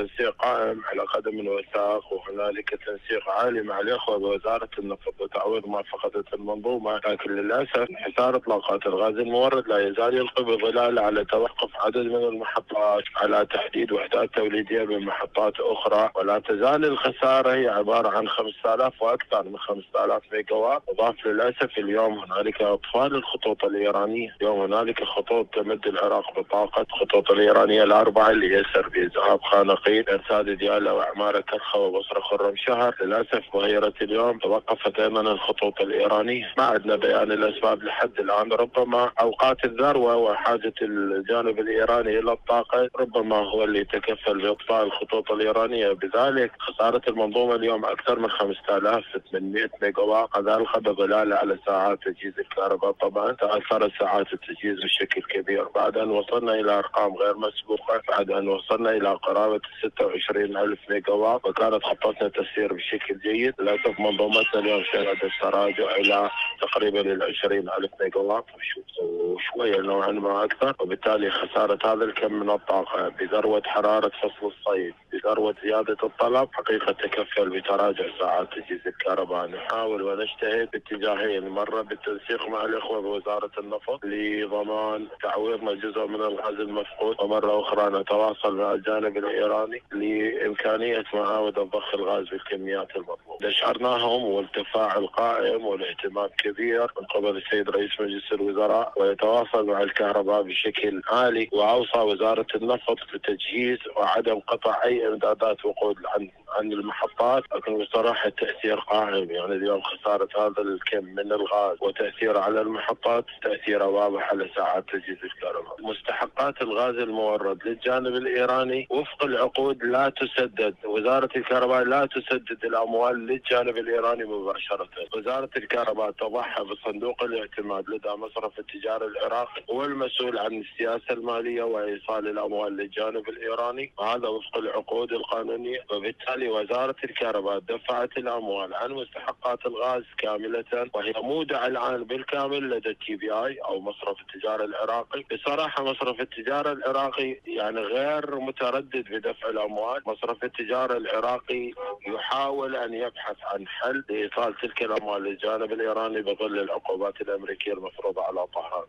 تنسيق قائم على قدم وساق وهنالك تنسيق عالي مع الإخوة بوزارة النفط وتعويض ما فقدت المنظومه لكن للأسف حصار إطلاقات الغاز المورد لا يزال يلقي بظلال على توقف عدد من المحطات على تحديد وحدات توليدية بمحطات أخرى. ولا تزال الخسارة هي عبارة عن 5000 وأكثر من 5000 ميجا وات أضاف للأسف اليوم هنالك أطفال الخطوط الإيرانية. اليوم هنالك خطوط تمد العراق بطاقة خطوط الإيرانية الأربعة اللي هي سربيا ذهاب خانقين ميرساد ديالى وعماره كرخه وبصره خرم شهر. للأسف بظهيرة اليوم توقفت أيضا الخطوط الإيرانية. ما عندنا بيان الأسباب لحد الآن. ربما أوقات الذروة وحاجة الجانب الإيراني إلى الطاقة ربما هو اللي يتكفل باطفاء الخطوط الإيرانية. بذلك خسارة المنظومة اليوم أكثر من 5800 ميجا وات هذا ألقى بظلاله على ساعات تجهيز الكهرباء. طبعا تأثرت ساعات التجهيز بشكل كبير. بعد أن وصلنا إلى أرقام غير مسبوقة بعد أن وصلنا إلى قرابة 26 ألف ميجا وات وكانت خطتنا تسير بشكل جيد. للاسف منظومتنا اليوم شهدت تراجع إلى تقريبا ال 20 ألف ميجا وات وشويه نوعا ما أكثر. وبالتالي خسارة هذا الكم من الطاقة بذروة حرارة فصل الصيف بذروة زيادة الطلب حقيقة تكفل بتراجع ساعات تجهيز الكهرباء. نحاول ونجتهد باتجاهين مرة بالتنسيق مع الإخوة بوزارة النفط لضمان تعويضنا جزء من الغاز المفقود ومرة أخرى نتواصل مع الجانب الايراني لإمكانية معاوده ضخ الغاز بالكميات المطلوبة. اشعرناهم والتفاعل قائم والاهتمام كبير من قبل السيد رئيس مجلس الوزراء ويتواصل مع الكهرباء بشكل عالي وأوصى وزارة النفط بتجهيز وعدم قطع أي إمدادات وقود عن عن المحطات لكن بصراحة التاثير قائم يعني اليوم خسارة هذا الكم من الغاز وتأثيره على المحطات تأثيره واضح على ساعات تجهيز الكهرباء. مستحقات الغاز المورد للجانب الإيراني وفق العقود لا تسدد، وزارة الكهرباء لا تسدد الأموال للجانب الإيراني مباشرة. وزارة الكهرباء تضعها بصندوق الاعتماد لدى مصرف التجارة العراقي هو المسؤول عن السياسة المالية وإيصال الأموال للجانب الإيراني. وهذا وفق العقود القانونية. وبالتالي وزارة الكهرباء دفعت الأموال عن مستحقات الغاز كاملة. وهي مودعه الآن بالكامل لدى التي بي اي أو مصرف التجارة العراقي، بصراحة مصرف التجارة العراقي يعني غير متردد بدفع الأموال، مصرف التجارة العراقي يحاول أن يبحث عن حل لايصال تلك الأموال للجانب الإيراني بظل العقوبات الأمريكية المفروضة على طهران.